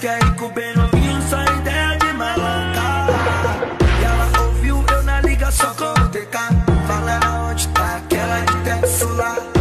que é rico bem novinho, só ideia de malandra. E ela ouviu eu na ligação com o TK, falando onde tá aquela é de texto lá.